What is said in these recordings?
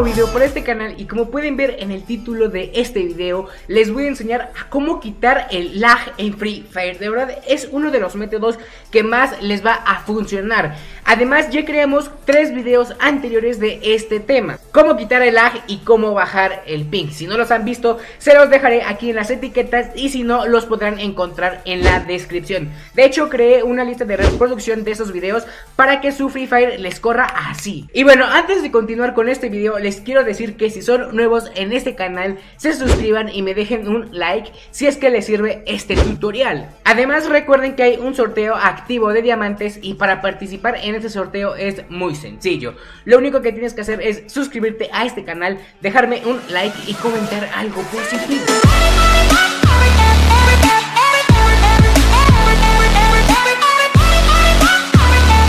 nuevo video para este canal y como pueden ver en el título de este video les voy a enseñar a cómo quitar el lag en Free Fire. De verdad es uno de los métodos que más les va a funcionar. Además ya creamos tres videos anteriores de este tema. Cómo quitar el lag y cómo bajar el ping. Si no los han visto se los dejaré aquí en las etiquetas y si no los podrán encontrar en la descripción. De hecho creé una lista de reproducción de esos videos para que su Free Fire les corra así. Y bueno antes de continuar con este video les quiero decir que si son nuevos en este canal se suscriban y me dejen un like si es que les sirve este tutorial. Además recuerden que hay un sorteo activo de diamantes y para participar en este sorteo es muy sencillo. Lo único que tienes que hacer es suscribirte a este canal, dejarme un like y comentar algo positivo.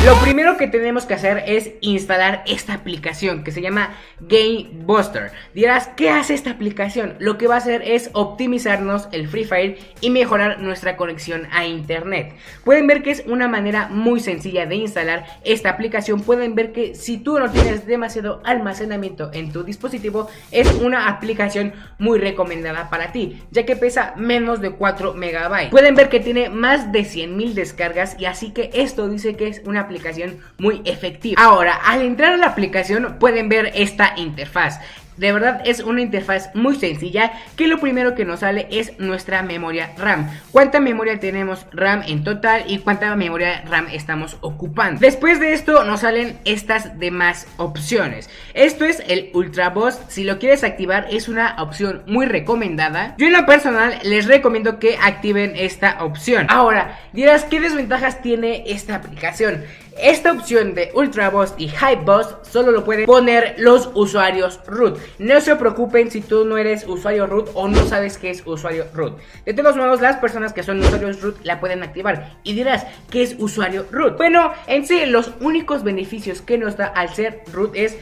Lo primero que tenemos que hacer es instalar esta aplicación que se llama Game Buster. Dirás, ¿qué hace esta aplicación? Lo que va a hacer es optimizarnos el Free Fire y mejorar nuestra conexión a internet. Pueden ver que es una manera muy sencilla de instalar esta aplicación. Pueden ver que si tú no tienes demasiado almacenamiento en tu dispositivo, es una aplicación muy recomendada para ti, ya que pesa menos de 4 megabytes. Pueden ver que tiene más de 100.000 descargas y así que esto dice que es una aplicación muy efectiva. Ahora, al entrar a la aplicación pueden ver esta interfaz. De verdad es una interfaz muy sencilla que lo primero que nos sale es nuestra memoria RAM. Cuánta memoria tenemos RAM en total y cuánta memoria RAM estamos ocupando. Después de esto nos salen estas demás opciones. Esto es el Ultra Boost. Si lo quieres activar es una opción muy recomendada. Yo en lo personal les recomiendo que activen esta opción. Ahora dirás qué desventajas tiene esta aplicación. Esta opción de Ultra Boost y High Boost solo lo pueden poner los usuarios root. No se preocupen si tú no eres usuario root o no sabes qué es usuario root. De todos modos, las personas que son usuarios root la pueden activar. Y dirás, ¿qué es usuario root? Bueno, en sí, los únicos beneficios que nos da al ser root es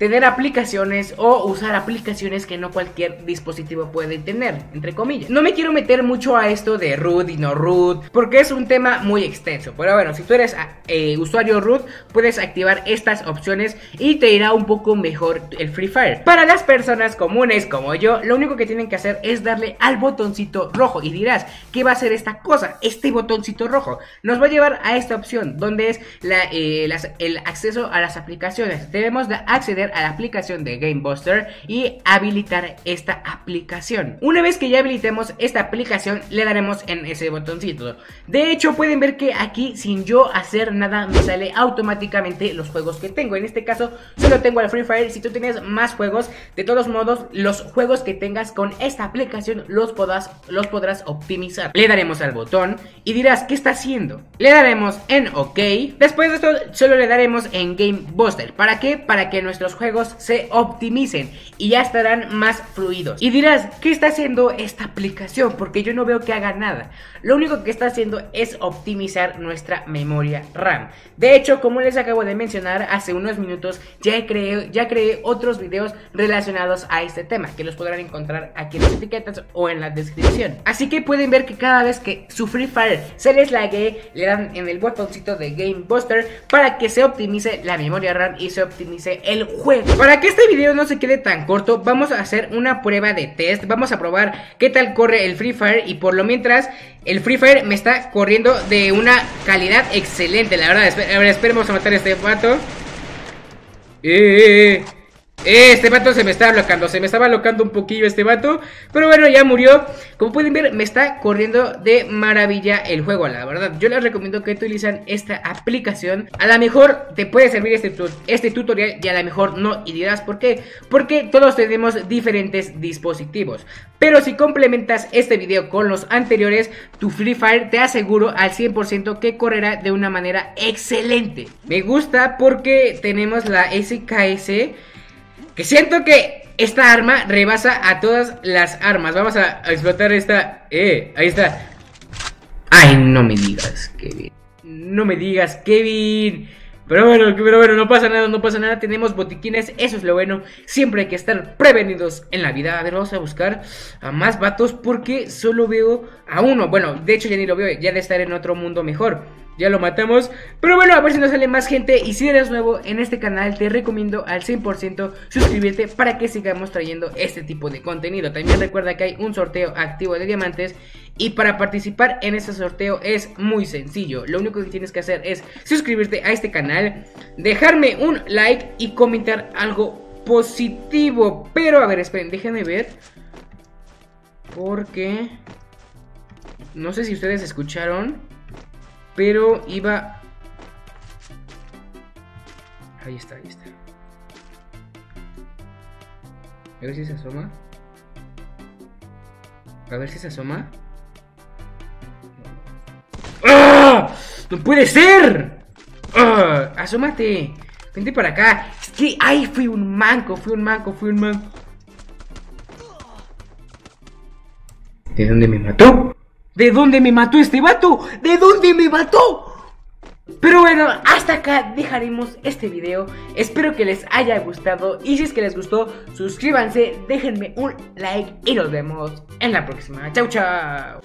tener aplicaciones o usar aplicaciones que no cualquier dispositivo puede tener, entre comillas. No me quiero meter mucho a esto de root y no root, porque es un tema muy extenso. Pero bueno, si tú eres eh, usuario root, puedes activar estas opciones y te irá un poco mejor el Free Fire. Para las personas comunes como yo, lo único que tienen que hacer es darle al botoncito rojo. Y dirás, ¿qué va a hacer esta cosa? Este botoncito rojo nos va a llevar a esta opción, donde es eh, el acceso a las aplicaciones. Debemos de acceder a la aplicación de Game Buster y habilitar esta aplicación. Una vez que ya habilitemos esta aplicación, le daremos en ese botoncito. De hecho, pueden ver que aquí, sin yo hacer nada, me sale automáticamente los juegos que tengo. En este caso, solo tengo el Free Fire. Si tú tienes más juegos, de todos modos, los juegos que tengas con esta aplicación los podrás, los podrás optimizar. Le daremos al botón y dirás, ¿qué está haciendo? Le daremos en OK. Después de esto, solo le daremos en Game Buster. ¿Para qué? Para que nuestros juegos se optimicen y ya estarán más fluidos. Y dirás, ¿qué está haciendo esta aplicación? Porque yo no veo que haga nada. Lo único que está haciendo es optimizar nuestra memoria RAM. De hecho, como les acabo de mencionar hace unos minutos, ya creé, ya creé otros videos relacionados a este tema, que los podrán encontrar aquí en las etiquetas o en la descripción. Así que pueden ver que cada vez que su Free Fire se les lague, le dan en el botoncito de Game Buster para que se optimice la memoria RAM y se optimice el juego para que este video no se quede tan corto, vamos a hacer una prueba de test. Vamos a probar qué tal corre el Free Fire y por lo mientras el Free Fire me está corriendo de una calidad excelente, la verdad. A ver, esperemos a matar a este pato. Eh, este vato se me estaba bloqueando, se me estaba bloqueando un poquillo este vato Pero bueno, ya murió. Como pueden ver, me está corriendo de maravilla el juego, la verdad. Yo les recomiendo que utilicen esta aplicación. A lo mejor te puede servir este, este tutorial y a lo mejor no Y dirás, ¿por qué? Porque todos tenemos diferentes dispositivos. Pero si complementas este video con los anteriores Tu Free Fire te aseguro al 100% que correrá de una manera excelente. Me gusta porque tenemos la SKS que siento que esta arma rebasa a todas las armas. Vamos a, explotar esta. Eh, ahí está. Ay, no me digas, Kevin. No me digas, Kevin. Pero bueno, pero bueno, no pasa nada, no pasa nada. Tenemos botiquines, eso es lo bueno. Siempre hay que estar prevenidos en la vida. A ver, vamos a buscar a más vatos porque solo veo a uno. Bueno, de hecho ya ni lo veo, ya de estar en otro mundo mejor ya lo matamos. Pero bueno, a ver si nos sale más gente. Y si eres nuevo en este canal, te recomiendo al 100% suscribirte para que sigamos trayendo este tipo de contenido. También recuerda que hay un sorteo activo de diamantes. Y para participar en ese sorteo es muy sencillo. Lo único que tienes que hacer es suscribirte a este canal, dejarme un like y comentar algo positivo. Pero a ver, esperen, déjenme ver. Porque... No sé si ustedes escucharon. Pero iba... Ahí está, ahí está. A ver si se asoma. A ver si se asoma. ¡No puede ser! ¡Ah! ¡Asómate! Vente para acá. Es que, ay, fui un manco, fui un manco, fui un manco. ¿De dónde me mató? ¿De dónde me mató este vato? ¿De dónde me mató? Pero bueno, hasta acá dejaremos este video. Espero que les haya gustado. Y si es que les gustó, suscríbanse, déjenme un like y nos vemos en la próxima. Chau, chau.